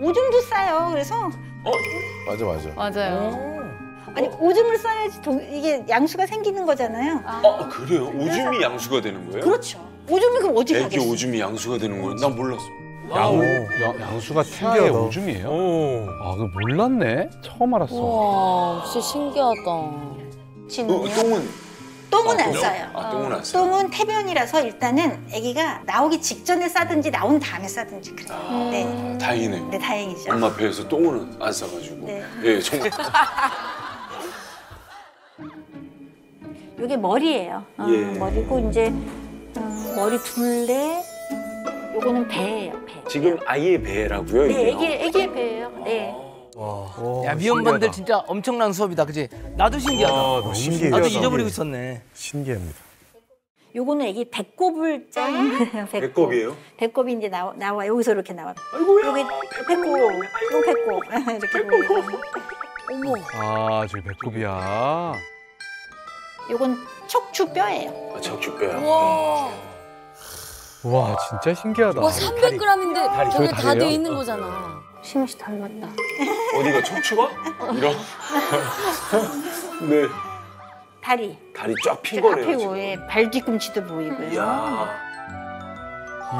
오줌도 싸요. 그래서 어? 맞아 맞아. 맞아요. 아니 오줌을 싸야지 동- 이게 양수가 생기는 거잖아요. 어 그래요? 오줌이 양수가 되는 거예요? 그렇죠. 오줌이 그럼 어디 애기 가겠어? 오줌이 양수가 되는 거예요? 난 몰랐어. 양, 양, 양수가 태아의 신기하다. 오줌이에요? 오. 아, 그거 몰랐네. 처음 알았어. 우와, 진짜 신기하다. 어? 똥은 똥은 아, 안 똥? 싸요. 아 똥은 안 싸요. 똥은 태변이라서 일단은 아기가 나오기 직전에 싸든지 나온 다음에 싸든지 그래요. 네. 아, 다행이네요. 네, 다행이죠. 엄마 배에서 똥은 안 싸가지고. 네. 예, 정말. 이게 머리예요. 어, 예. 머리고 이제 어, 머리 둘레. 요거는 배예요, 배. 지금 아이의 배라고요? 네, 이게요? 애기 애기의 배예요. 네. 야 미혼분들 진짜 엄청난 수업이다, 그지? 나도 신기하다. 너무 신기해. 나도 잊어버리고 있었네. 신기합니다. 요거는 애기 배꼽을 짜는 거예요. 배꼽 이에요? 배꼽이 이제 나와, 나와 여기서 이렇게 나와. 여기 배꼽, 요 배꼽 이렇게 보이고. 어머. 아, 저기 배꼽이야. 요건 척추뼈예요. 아, 척추뼈야. 우와. 와, 진짜 신기하다. 와, 300g인데 저게 다? 돼 있는 거잖아. 심우 씨 닮았다. 어디가 척추가? 이런. 네. 다리. 다리 쫙 핀 거네요. 지금. 위에 발 뒤꿈치도 보이고요. 이야.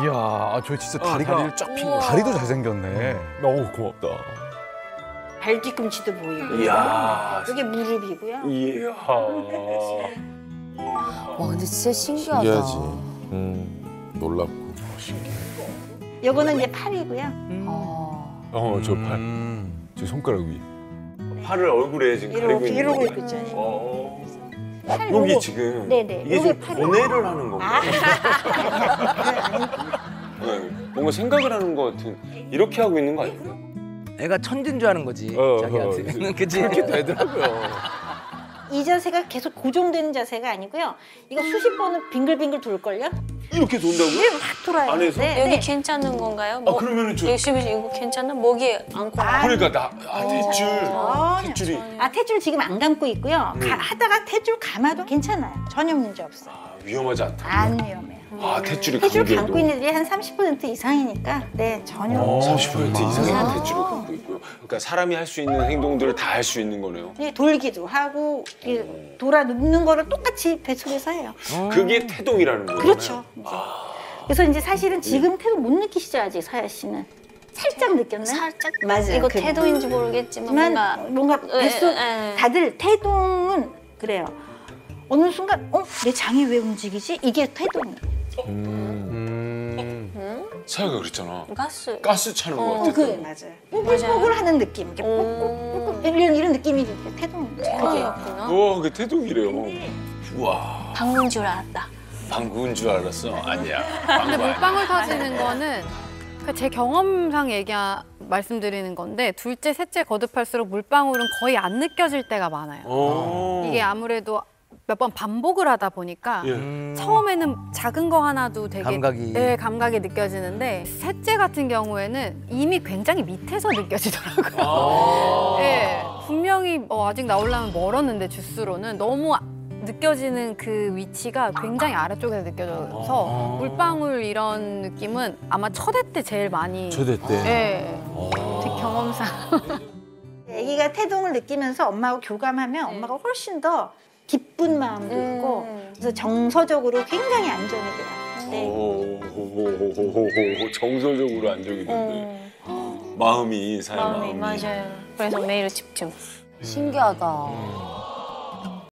이야, 아, 저 진짜 다리가. 다리를 쫙 핀. 거. 다리도 잘생겼네. 너무 고맙다. 발 뒤꿈치도 보이고요. 이야. 이게 무릎이고요. 이야. 와, 근데 진짜 신기하다. 신기하지. 음 놀랍고. 요거는 이제 팔이고요. 어. 어, 저 팔. 음, 저 손가락 위. 팔을 얼굴에 지금 가리고 이러고 있는 이러고 거예요. 있잖아요. 어. 팔 여기 요거. 지금 네네. 이게 요게 지금 팔. 고뇌를 하는 건가요? 아. 네, 뭔가 생각을 하는 것 같은 이렇게 하고 있는 거 아닌가? 애가 천재인 줄 아는 거지, 어, 자기한테. 어, 그치? 그렇게 되더라고요. 이 자세가 계속 고정되는 자세가 아니고요. 이거 수십 번은 빙글빙글 돌걸요? 이렇게 돈다고요? 이렇게 확 돌아요. 안에서? 네, 여기 네. 괜찮은 건가요? 아 뭐, 그러면은 저 열심히 이거 괜찮아? 목이 안고 아, 그러니까 나 아, 대줄 전혀, 대줄이 아 태줄 지금 안 감고 있고요. 네. 가- 하다가 태줄 감아도 괜찮아요. 전혀 문제 없어요. 아, 위험하지 않다. 안 위험해요. 아 대줄이 감기에도 감고 있는 애들이 한 30% 이상이니까 네 전혀. 30% 이상의 아. 대줄을 감고 있고요. 그러니까 사람이 할 수 있는 행동들을 다 할 수 있는 거네요. 네, 돌기도 하고 이렇게 돌아 눕는 거를 똑같이 뱃속에서 해요. 그게 태동이라는 거예요. 그렇죠. 이제. 그래서 이제 사실은 지금 태도 못 느끼시죠 아직 서야 씨는 살짝 느꼈나요? 살짝 맞아요. 이거 그래. 태도인지 모르겠지만 하지만 뭔가 에, 뱃속 에. 다들 태동은 그래요. 어느 순간 어 내 장이 왜 움직이지? 이게 태동이에요. 음. 응? 사야가 그랬잖아. 가스. 가스 차는 거 어, 같아. 그 맞아요. 뽀글뽀글 하는 느낌. 이렇게 뽀글뽀글 이런 이런 느낌이. 그게. 태동이었구나. 와, 그게 태동이래요. 우와, 방문 줄 알았다. 방구인 줄 알았어. 아니야. 근데. 물방울 터지는 거는 그제 경험상 얘기 말씀드리는 건데 둘째, 셋째 거듭할수록 물방울은 거의 안 느껴질 때가 많아요. 어. 이게 아무래도 몇 번 반복을 하다 보니까 예. 음. 처음에는 작은 거 하나도 되게 감각이. 네, 감각이 느껴지는데 셋째 같은 경우에는 이미 굉장히 밑에서 느껴지더라고요. 아. 네, 분명히 어, 아직 나오려면 멀었는데 주스로는 너무 아- 느껴지는 그 위치가 굉장히 아래쪽에서 느껴져서 물방울 이런 느낌은 아마 첫애 때 제일 많이 저대 때. 네, 제 경험상 아기가 태동을 느끼면서 엄마하고 교감하면 엄마가 훨씬 더 기쁜 마음도 있고 음. 그래서 정서적으로 굉장히 안정이 돼요. 네. 오, 정서적으로 안정이 된대. 어, 마음이 사야 마음이 마음이. 맞아요. 그래서 매일 집중. 음. 신기하다.